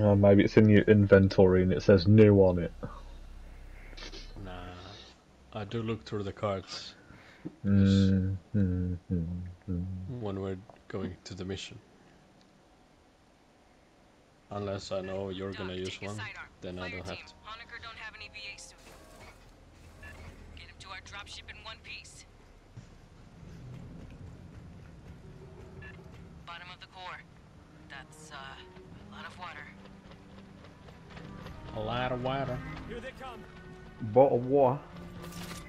Oh, maybe it's in your inventory and it says new on it. Nah. I do look through the cards Mm, mm, mm, mm. when we're going to the mission. Unless I know you're gonna use one, then I don't have to. Hoenikker don't have any VA suit. Get him to our dropship in one piece. Bottom of the core. That's uh, a lot of water. A lot of water. Bottle of water.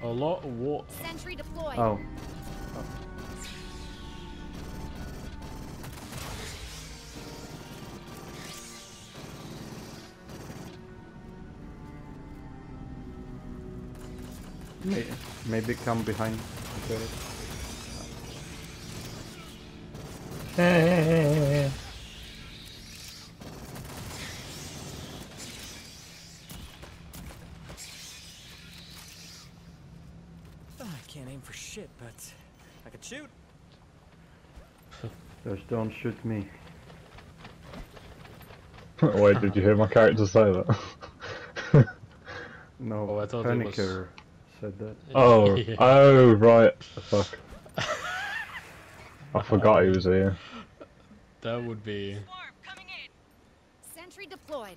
A lot of water. Sentry deployed. Oh. May- Maybe come behind. Okay. I can't aim for shit, I could shoot. Just don't shoot me. Wait, did you hear my character say that? No, Oh, I thought it was- said that. Oh, oh, Yeah. oh, right. Fuck. I forgot he was here. That would be. Swarm. Sentry deployed.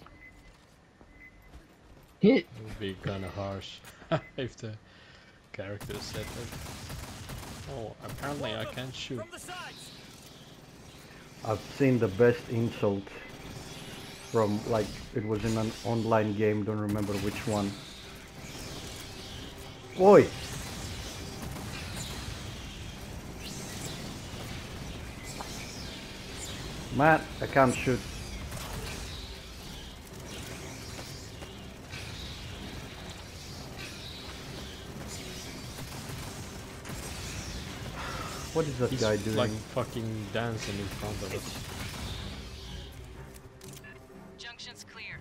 It would be kind of harsh if the character said that. Oh, apparently I can't shoot. From the sides! I've seen the best insult from like it was in an online game, don't remember which one. Oi! Matt, I can't shoot. What is that He's guy doing? like fucking dancing in front of us. Junction's clear.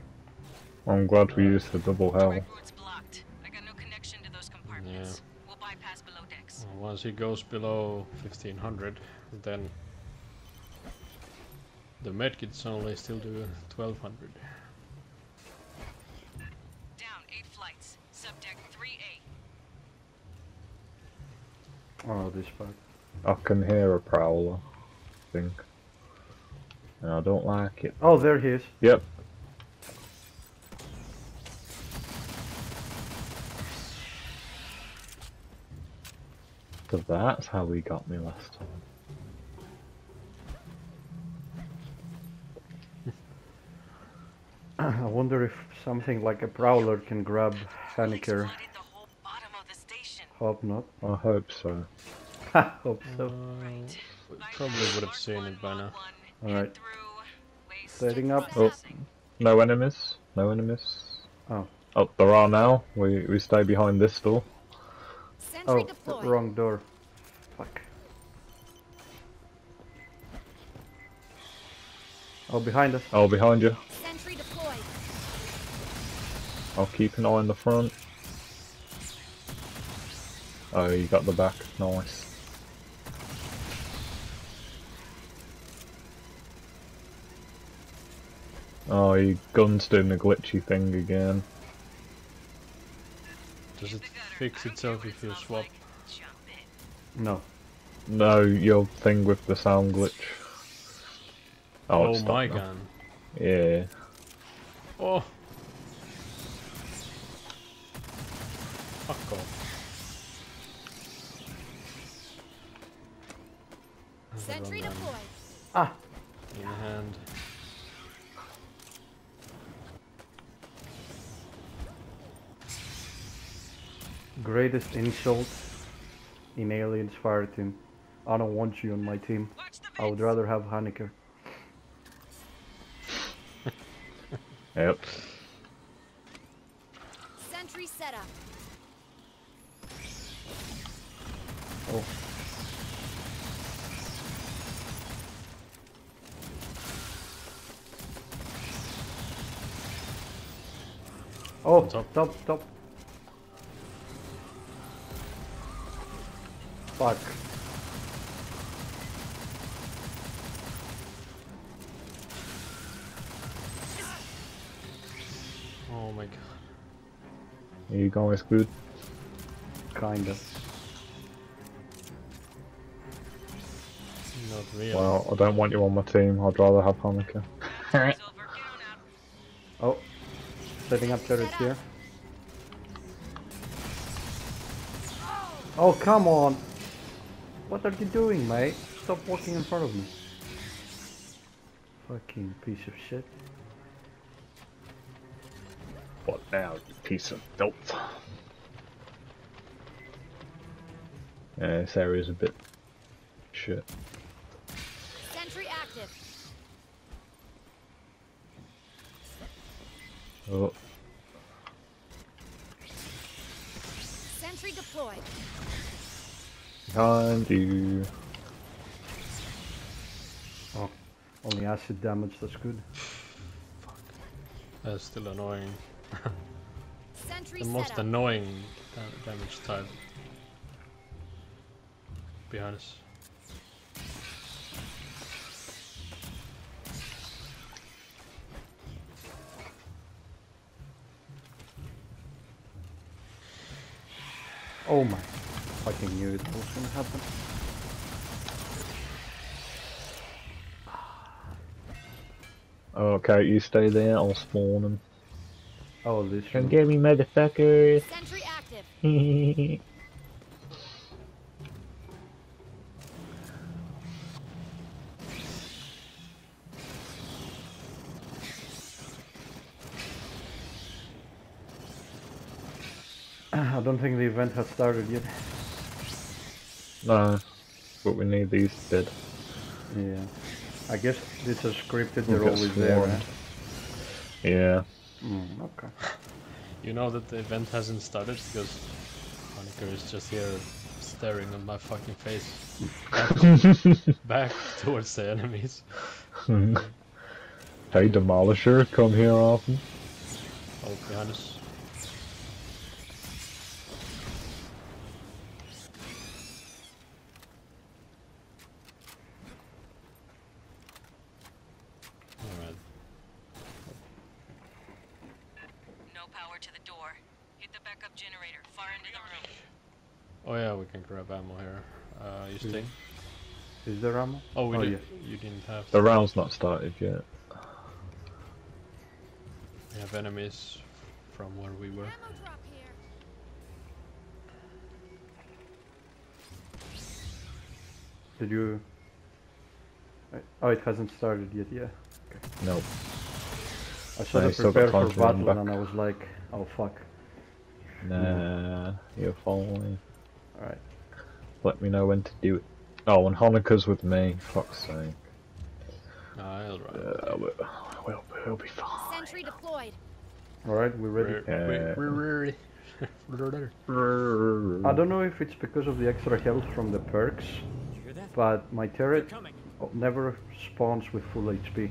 I'm glad we used the double hell. Right road's blocked. I got no connection to those compartments. We'll bypass below decks. Once he goes below 1500, then the medkits only still do 1200. Down eight flights. Subdeck 3A. Oh, this part. I can hear a prowler. I think. And I don't like it. Oh, there he is. Yep. So that's how he got me last time. I wonder if something like a prowler can grab Alex Hoenikker. flooded the whole bottom of the station. Hope not. I hope so. Hope so. Right. probably would have seen it by now. Alright. head Setting up. Oh. No enemies. No enemies. Oh. Oh, there are now. We we stay behind this door. Sentry Oh, deployed. wrong door. Fuck. Oh, behind us. Oh, behind you. Sentry deployed. I'll keep an eye on the front. Oh, you got the back. Nice. Oh, your gun's doing the glitchy thing again. Does it fix itself if you swap? like. Jump it. No. No, your thing with the sound glitch. Oh, Oh, it's my now. gun. Yeah. Oh! Fuck off. Sentry deployed. Ah! In hand. Greatest insult in Aliens Fireteam. I don't want you on my team. I would rather have Hoenikker. Yep. Sentry set up. Oh. Oh, top, top. Stop, stop. Fuck. Oh my god. Are you guys good? Kinda. Not really. Well, I don't want you on my team. I'd rather have Hoenikker. It's over. Get on out. Oh, setting up turret here. Oh, come on! What are you doing, mate? Stop walking in front of me. Fucking piece of shit. What now, you piece of filth? Yeah, this area's a bit shit. Sentry active. Oh, Sentry deployed. Behind you. Oh, only acid damage, that's good. That's still annoying. The most annoying da- damage type. Be honest. Oh my. Fucking knew it was gonna happen. Okay, you stay there. I'll spawn them. Oh, this Come one. get me, motherfuckers. Sentry active. I don't think the event has started yet. No, but we need these dead. Yeah. I guess this is scripted, they're get always there. swarmed. Huh? Yeah. Mm, okay. You know that the event hasn't started because Hoenikker is just here staring at my fucking face. Back, back towards the enemies. hey, Demolisher, come here often. Oh, be honest. Alright. No power to the door. Hit the backup generator. Far into the room. Oh yeah, we can grab ammo here. Uh, you stay? Is there ammo? Oh, we Oh, did. yes. You didn't have. The round's not started yet. We have enemies from where we were. Ammo drop here. Did you... Oh, it hasn't started yet, yeah. Nope. I saw No, the you still got prepare time for battle and I was like, oh fuck. Nah, you're following. Alright. Let me know when to do it. Oh, and Hoenikker's with me. Fuck's sake. Ah, I'll run. Uh, we'll, we'll, we'll be fine. Sentry deployed. Alright, we're ready. We're, Yeah. we're, we're ready. I don't know if it's because of the extra health from the perks, You hear that? but my turret never spawns with full HP.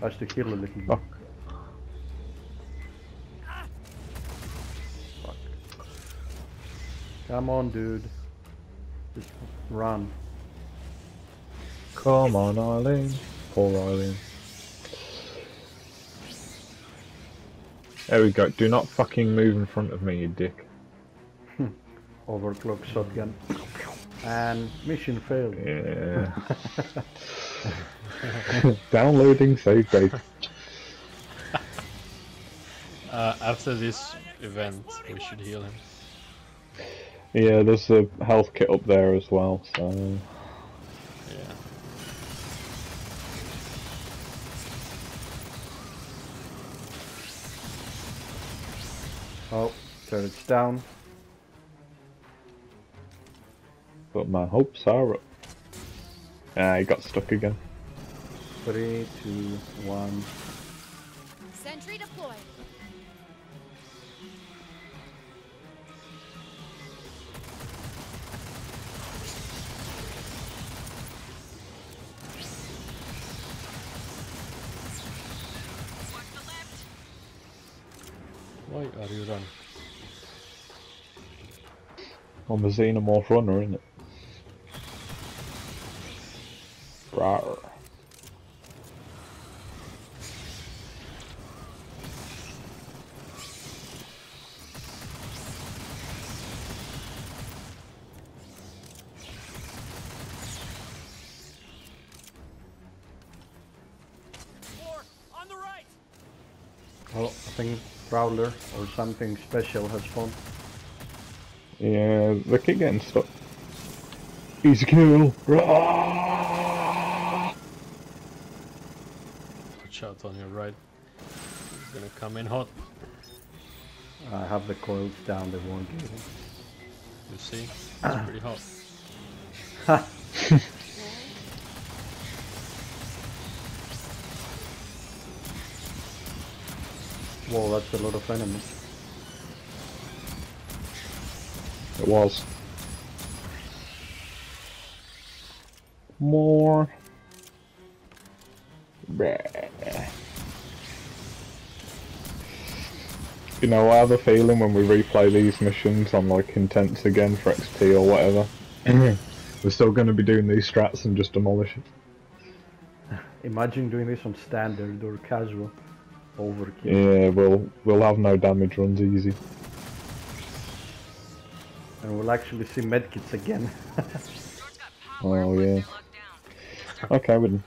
Has to heal a little bit. Fuck. Fuck. Come on, dude. Just run. Come on, Eileen. Poor Eileen. There we go. Do not fucking move in front of me, you dick. Overclock shotgun. And mission failed. Yeah. Downloading save date. Uh, after this event, we should heal him. Yeah, there's a health kit up there as well, so. Yeah. Oh, turret's down. But my hopes are up. Ah, he got stuck again. Three, two, one. Sentry deployed. fight or you run? I'm a xenomorph runner, isn't it? Rawr. I think Prowler or something special has spawned. Yeah, they keep getting stuck. Easy kill. Rah! Watch out on your right. He's gonna come in hot. I have the coils down, they won't get it. You see? It's pretty hot. a lot of enemies. It was. More. Bleh. You know, I have a feeling when we replay these missions on like intense again for XP or whatever, mm-hmm. we're still going to be doing these strats and just demolish it. Imagine doing this on standard or casual. Overkill. Yeah, we'll we'll have no damage runs easy. And we'll actually see medkits again. Short's got power, Oh, but yeah. they're locked. Okay, then.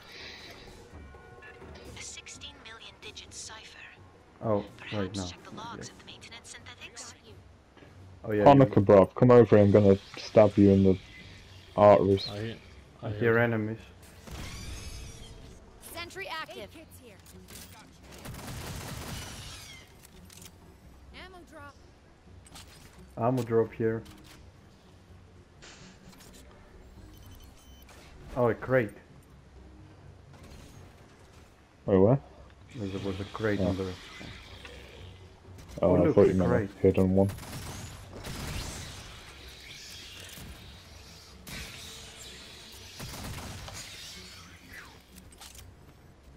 A 16 million digit cipher. oh, Perhaps right now. check the logs of the maintenance synthetics. Got you. Oh yeah, Hoenikker, bro, come over here. I'm gonna stab you in the arteries. I I hear enemies. Sentry active. Kids here. Ammo drop. Ammo drop here. Oh, a crate. Wait, where? There was a crate Oh. on the. Oh, Oh, I look, thought you meant great. a hidden one.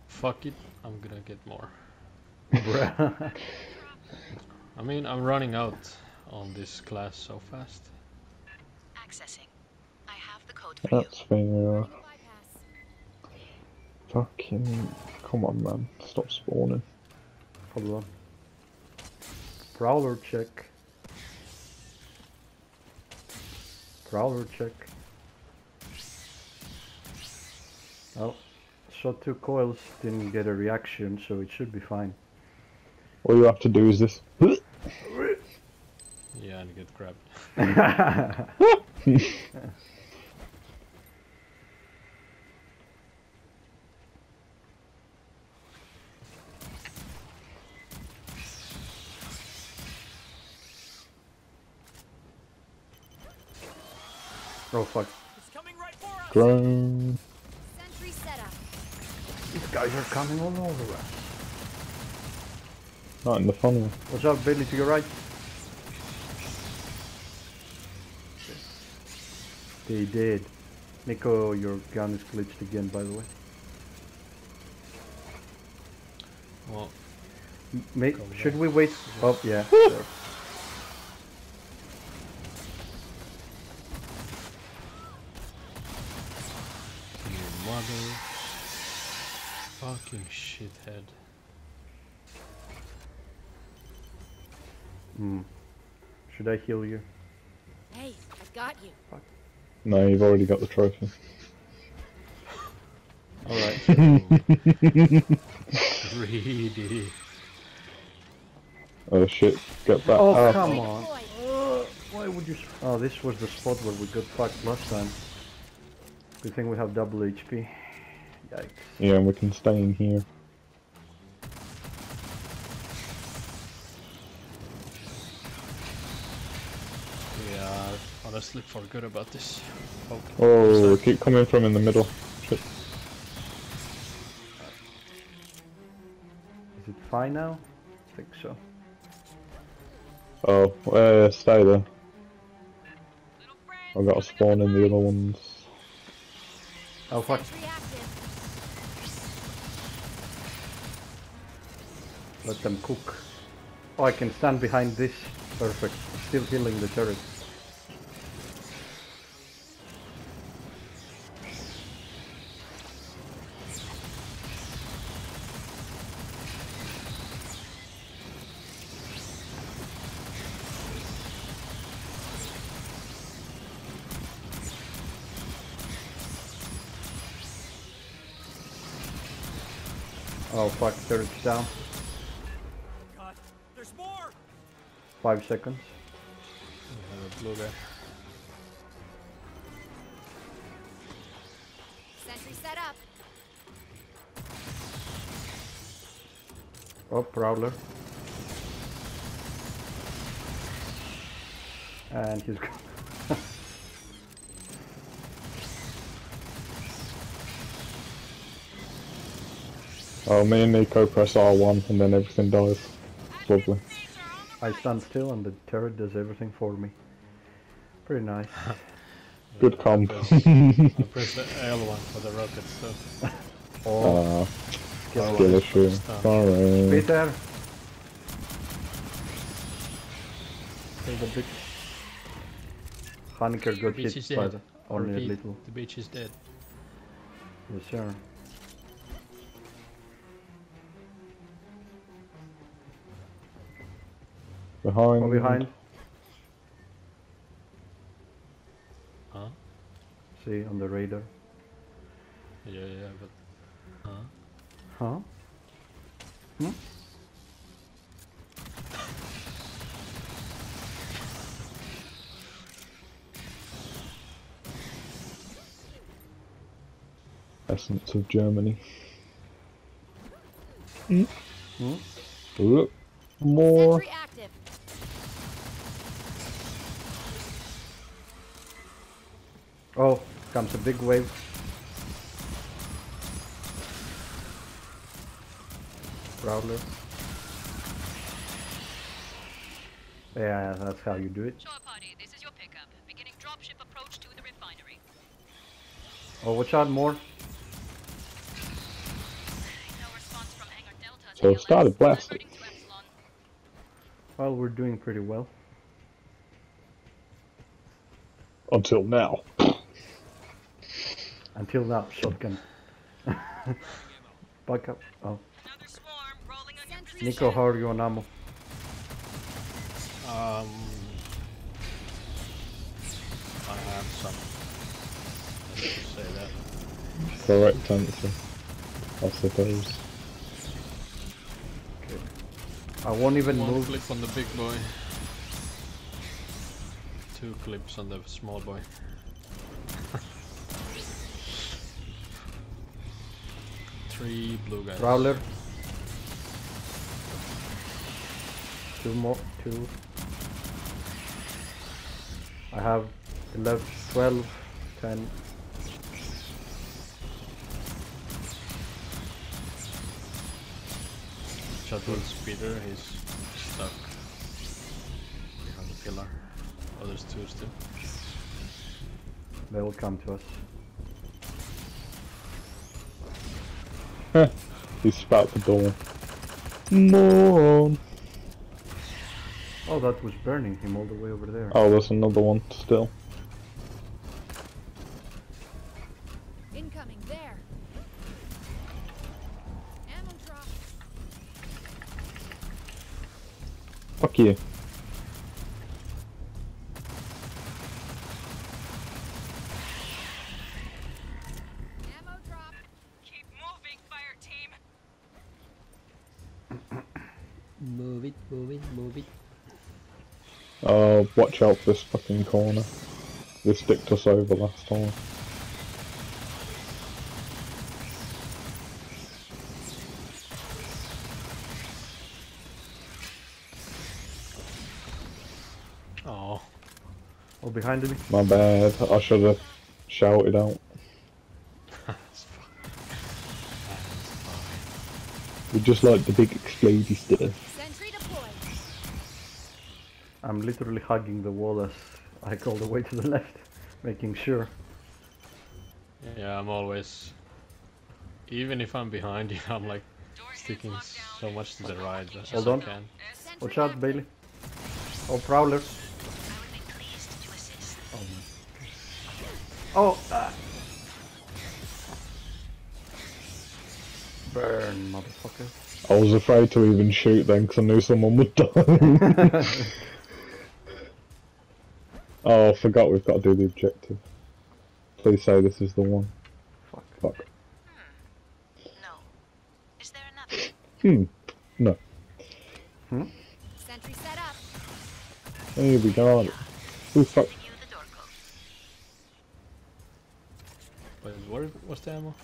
Fuck it. I'm gonna get more. Bruh. I mean, I'm running out on this class so fast. Accessing. I have the code for you. That's fair. Bypass. Fucking. Come on, man. Stop spawning. Hold on. Prowler check. Prowler check. Oh, shot two coils, didn't get a reaction, so it should be fine. All you have to do is this. Yeah, and get grabbed. oh fuck. It's right for us. Drone. Sentry set up. These guys are coming all over us. Not in the funnel. What's up, Billy, to your right? They did. Nico, your gun is glitched again, by the way. Well, M- May, should we wait? Oh, yeah. there. you mother. Fucking shithead. Hmm. Should I heal you? Hey, I've got you. No, you've already got the trophy. Alright. Greedy. Oh shit, get back. Oh, Ah, come on. Uh, why would you... Oh, this was the spot where we got fucked last time. Good thing we have double HP. Yikes. Yeah, and we can stay in here. Yeah, I honestly forgot about this. Fuck. Oh, they keep coming from in the middle. Shit. Is it fine now? I think so. Oh, uh, stay there. I've got to spawn in the other ones. Oh fuck. Let them cook. Oh, I can stand behind this. Perfect. Still healing the turret. Oh fuck, turret's down. Five seconds. We have a blue guy. Sentry set up. Oh, Prowler. And he's Oh, me and Nico press R1 and then everything dies. It's lovely. I stand still and the turret does everything for me. Pretty nice. Good comp. Press, I pressed the L1 for the rockets, so Oh, uh, kill skill issue. Sorry. Peter! Kill the bitch. Hoenikker got hit is by the, only a little. The beach is dead. Yes, sir. Behind. Oh, behind. Huh? See, on the radar. Yeah, yeah, but. Huh? Huh? Hmm? Essence of Germany. Hmm? Look. More. Oh, comes a big wave. Prowler. Yeah, that's how you do it. Shore party, this is your pickup. Beginning dropship approach to the refinery. Oh, watch out more. No response from Hangar Delta. So it ALS. started blasting. Alerting. Well, we're doing pretty well. Until now. Until now, shotgun. Back up. Oh, Another swarm rolling on your Sentry position. Nico, how are you on ammo? Um. I have some. Let's say that. Correct answer. I suppose. I won't even One move. clip on the big boy. Two clips on the small boy. Three blue guys. Prowler. Two more. Two. I have 11, 12, 10. Shuttle speeder, he's stuck behind the pillar. Oh, there's two still. They will come to us. He spat the door. Moron. Oh, that was burning him all the way over there. Oh, there's another one still. Incoming there. Ammo drop. Fuck you. Ammo drop. Keep moving, fire team. Move it, move it. Oh, watch out for this fucking corner. They sticked us over last time. Oh, Oh, behind me. My bad. I should have shouted out. it's fine. It's fine. We just like the big explodey stuff. Sentry deployed. I'm literally hugging the wall as I go all the way to the left, making sure. Yeah, I'm always. Even if I'm behind you, I'm like sticking so much to the right as Hold I on. can. Sentry Watch out, active. Bailey. Oh, Prowler. I would be pleased to assist. Oh! ah. Burn, motherfucker. I was afraid to even shoot then because I knew someone would die. oh, I forgot we've got to do the objective. Please say this is the one. Fuck. Fuck. No. Is there another? Hmm. No. Sentry set up. Hey, we got it. Ooh, fuck. Continue the door code. But where was the ammo?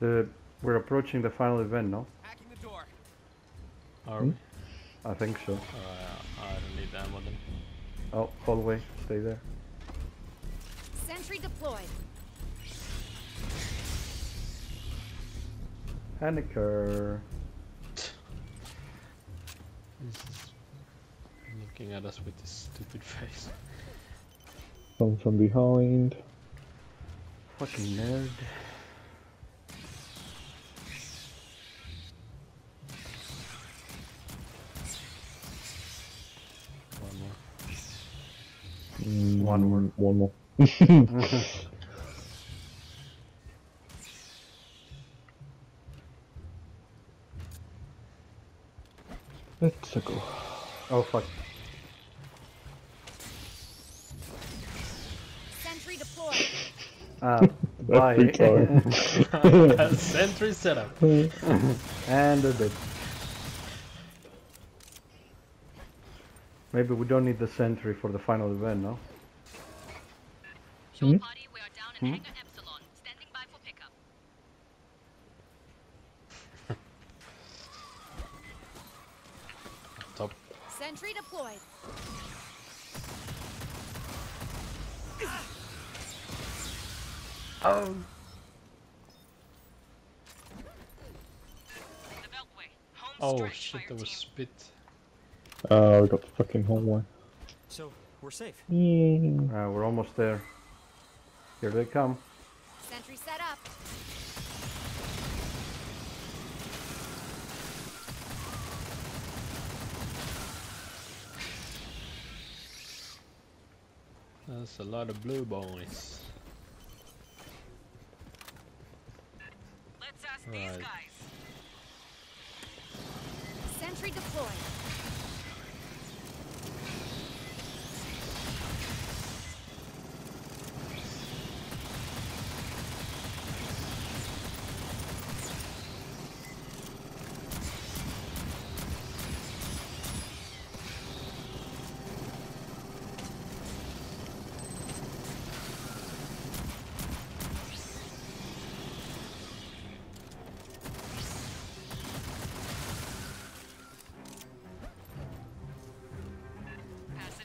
The we're approaching the final event, no? Hacking the door. Are Hmm? we? I think so. Uh, I don't need ammo then. Oh, hallway, stay there. Sentry deployed. Panicker. He's just looking at us with his stupid face. Come from behind. Fucking nerd. One more. One more. Let's go. Oh fuck. Sentry deployed. Ah, bye. Every time. Sentry setup. and a bit. Maybe we don't need the sentry for the final event, no? Show Hmm? party, we are down in Hangar Epsilon. Standing by for pickup. Top. Sentry deployed. Oh. The Beltway. Home Oh shit, fire there was team. spit. Uh, we got the fucking home hallway. So we're safe. Yeah. Uh, we're almost there. Here they come. Sentry set up. That's a lot of blue boys. Let's ask these Right. guys. Sentry deployed.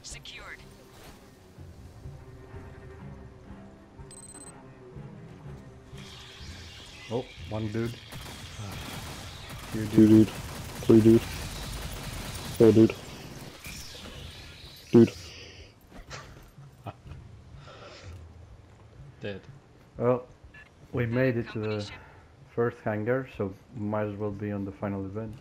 Passage secured. Oh, one dude. Few Two dude. Three dude. Four dude. Dude. Dead. Well, we made it to the first hangar, so might as well be on the final event.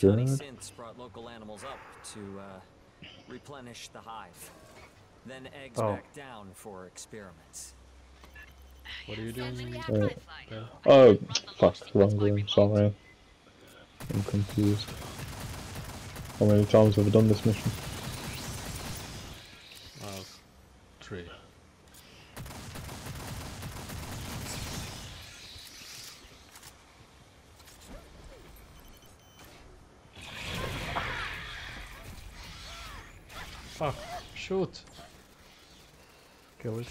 Fuck? Weyland synths brought local animals up to uh, replenish the hive. Then eggs Oh. back down for experiments. What are you doing? Sounds like we have Uh, Wi-Fi. Yeah. Oh, fuck. lost Wrong deploy room. remote. Sorry. I'm confused. How many times have I done this mission? Oh, three. Fuck, shoot. Kill it.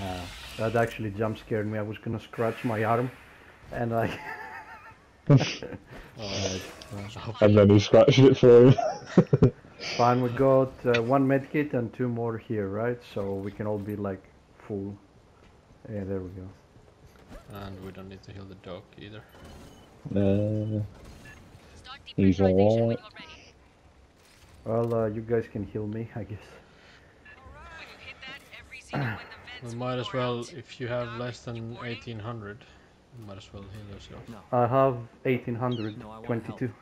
Ah, that actually jump scared me. I was gonna scratch my arm, and I. Oh, And then he scratched it for you. Fine, we got uh, one medkit and two more here, right? So we can all be like full. Yeah, there we go. and we don't need to heal the dog either. Uh, He's depressurization alright. You're ready. Well, uh, you guys can heal me, I guess. You hit that, every zero when the vents We might as well, if you have less than 1800, you might as well heal yourself. No, I have No, I want 1822.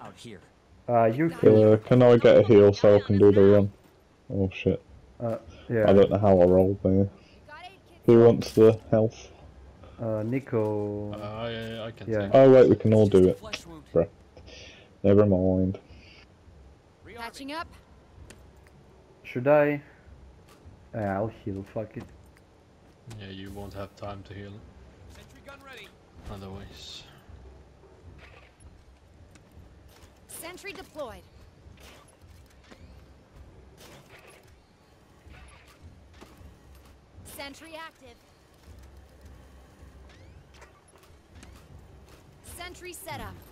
out here. Uh, you can. uh, can I get a heal so I can do the run? Oh shit. I Yeah. don't know how I roll there. Got eight kits. Who wants the health? Uh, Nico. Uh, I, I can Yeah. Oh wait, we can all do it. Bruh. Never mind. Patching up. Should I? Yeah, I'll heal. Fuck it. Yeah, you won't have time to heal. Sentry gun ready. otherwise. Sentry deployed. Sentry active. Sentry set up.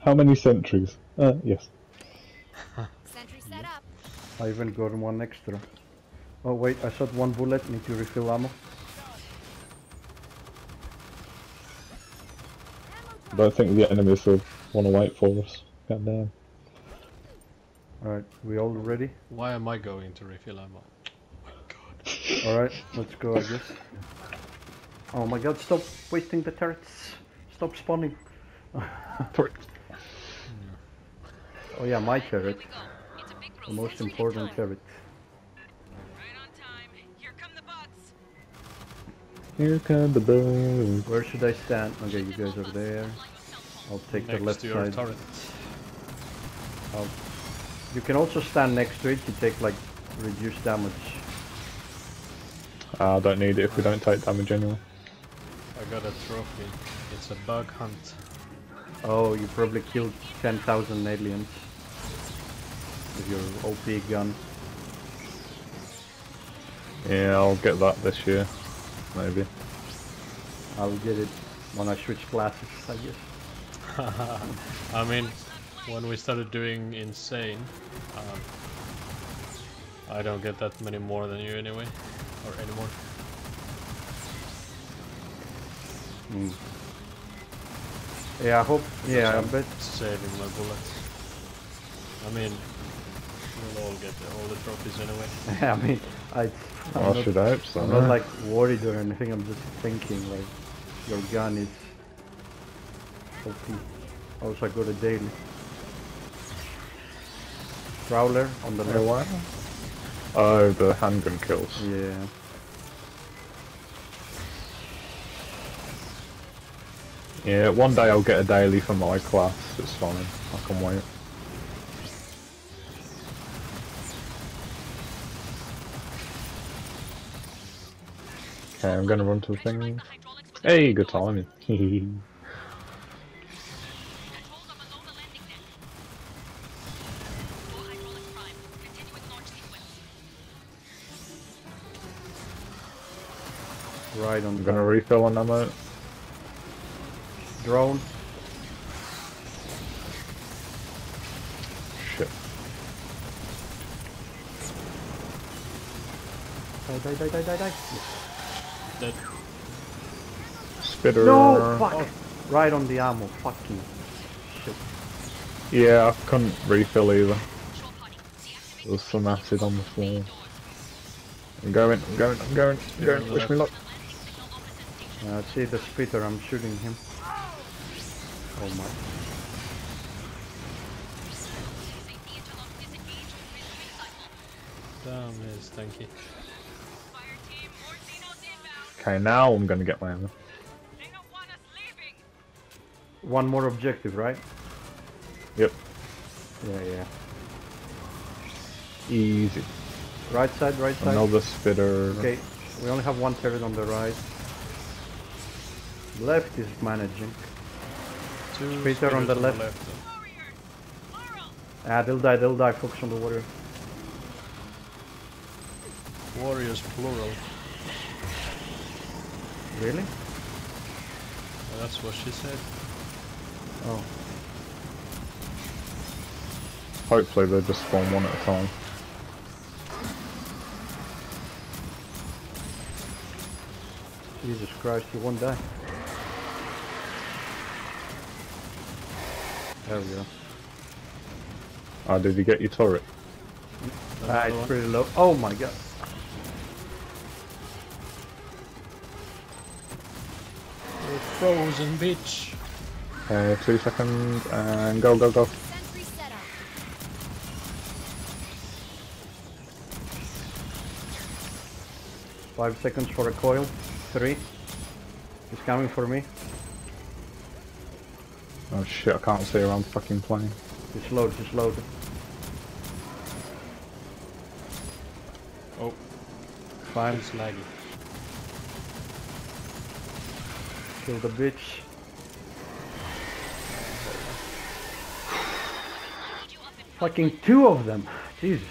How many sentries? Uh, yes. Sentry set up. I even got one extra. Oh wait, I shot one bullet, need to refill ammo. I don't think the enemies will want to wait for us. God damn. Alright, we all ready? Why am I going to refill ammo? Alright, let's go I guess. Oh my god, stop wasting the turrets! Stop spawning! Oh yeah, my turret. Here we go. It's a The most important turret. Right on time. Here come the bugs. Here come the birds. Where should I stand? Okay, you guys are there. I'll take the left to your side. turret. I'll... You can also stand next to it, to take like reduced damage. Ah, I don't need it if we don't take damage anyway. I got a trophy. It's a bug hunt. Oh, you probably killed 10,000 aliens with your OP gun. Yeah, I'll get that this year. Maybe. I'll get it when I switch classes, I guess. I mean, when we started doing insane, um, I don't get that many more than you anyway, or anymore. Mm. Yeah, I hope. Yeah, I I'm bet. saving my bullets. I mean, we'll all get all the trophies anyway. I mean, I. I'm I not, should hope so. I'm not like worried or anything. I'm just thinking like, your gun is OP. Also, I got a daily. Prowler on the Oh, left. wow. Oh, the handgun kills. Yeah. Yeah, one day I'll get a daily for my class. It's fine. I can wait. Okay, I'm gonna run to the thing. The hydraulics with Hey, good timing. controls are below the landing deck. Go hydraulics prime. Continuing launch sequence. Right on I'm gonna refill on ammo. drone. Shit. Die, die, die, die, die, die. That Spitter. No, fuck. Right on the ammo. Fucking shit. Yeah, I couldn't refill either. Control party. Deactivate There was some acid on the floor. I'm going, I'm going, I'm going, I'm going. Wish me luck. Uh, see the spitter. I'm shooting him. Oh my. safety interlock disengaged. Resume damn is tanky. Fire team, more Xenos inbound. Okay, now I'm gonna get my ammo. They don't want us leaving. One more objective, right? Yep, Yeah, yeah. easy. Right side, right side. Another spitter. Okay, we only have one turret on the right. Left is managing. Two Speeder on speeders the left. Warriors, plural. Ah, they'll die, they'll die. Focus on the water. Warriors plural. Really? Well, that's what she said. Oh. Hopefully they just spawn one at a time. Jesus Christ, you won't die. There we go. Ah, did you get your turret? Ah, it's pretty low. Oh my god. Frozen bitch. Okay, two seconds, and go, go, go. Sentry set up. Five seconds for a coil. Three. He's coming for me. Oh shit, I can't see around the fucking plane. He's loaded, he's loaded. Oh, Fine. it's laggy. Kill the bitch. Fucking two of them. Jesus.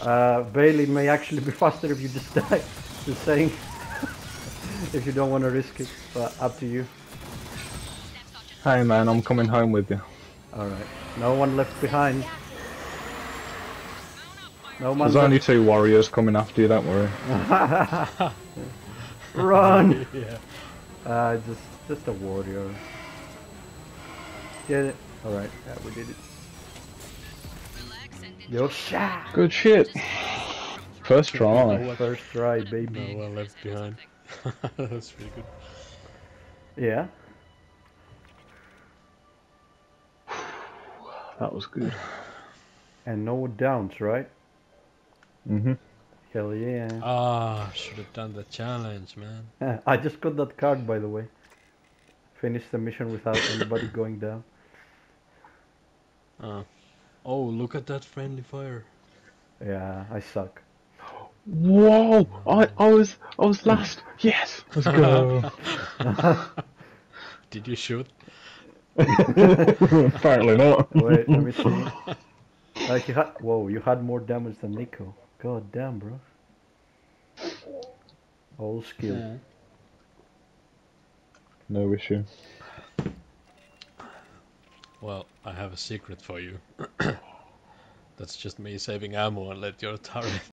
Uh, Bailey may actually be faster if you just die. Just saying. if you don't want to risk it, but up to you. Hey man, I'm coming home with you. Alright. No one left behind. No one There's only two warriors coming after you, don't worry. Run! yeah. Uh, just, just a warrior. Get it? Alright, yeah, we did it. Relax Yo, shot! Good shit. First try. First try, baby. No one left behind. That's pretty good. Yeah? That was good. And no downs, right? Hmm Hell yeah. Ah, should have done the challenge, man. I just got that card, by the way. Finished the mission without anybody going down. Uh. Oh, look at that friendly fire. Yeah, I suck. Whoa! I, I was I was last. Yes. Let's go. Did you shoot? Apparently not. Wait, let me see. Like you had, whoa, you had more damage than Nico. God damn, bro. All skill. No issue. Well, I have a secret for you. That's just me saving ammo and let your turret